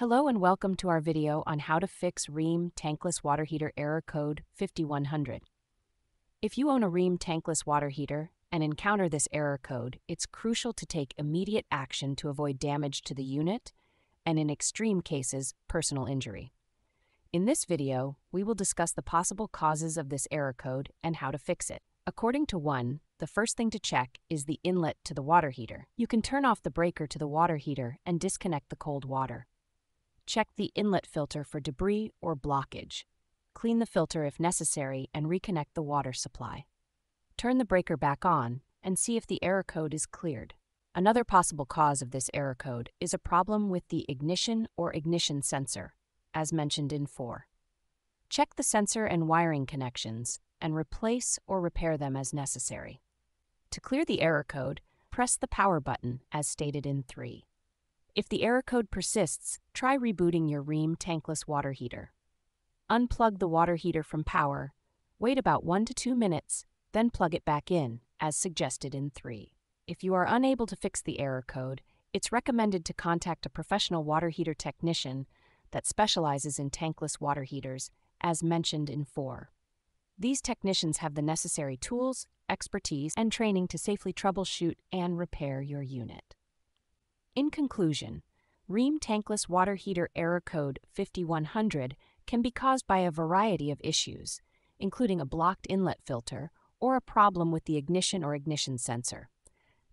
Hello and welcome to our video on how to fix Rheem tankless water heater error code 5100. If you own a Rheem tankless water heater and encounter this error code, it's crucial to take immediate action to avoid damage to the unit and, in extreme cases, personal injury. In this video, we will discuss the possible causes of this error code and how to fix it. According to one, the first thing to check is the inlet to the water heater. You can turn off the breaker to the water heater and disconnect the cold water. Check the inlet filter for debris or blockage. Clean the filter if necessary and reconnect the water supply. Turn the breaker back on and see if the error code is cleared. Another possible cause of this error code is a problem with the ignition or ignition sensor, as mentioned in 4. Check the sensor and wiring connections and replace or repair them as necessary. To clear the error code, press the power button as stated in 3. If the error code persists, try rebooting your Rheem tankless water heater. Unplug the water heater from power, wait about 1 to 2 minutes, then plug it back in, as suggested in 3. If you are unable to fix the error code, it's recommended to contact a professional water heater technician that specializes in tankless water heaters, as mentioned in 4. These technicians have the necessary tools, expertise, and training to safely troubleshoot and repair your unit. In conclusion, Rheem tankless water heater error code 5100 can be caused by a variety of issues, including a blocked inlet filter or a problem with the ignition or ignition sensor.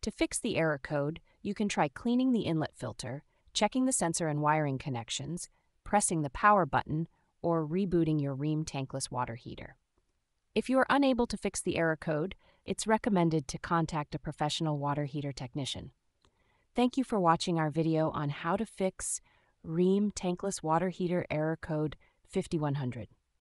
To fix the error code, you can try cleaning the inlet filter, checking the sensor and wiring connections, pressing the power button, or rebooting your Rheem tankless water heater. If you are unable to fix the error code, it's recommended to contact a professional water heater technician. Thank you for watching our video on how to fix Rheem tankless water heater error code 5100.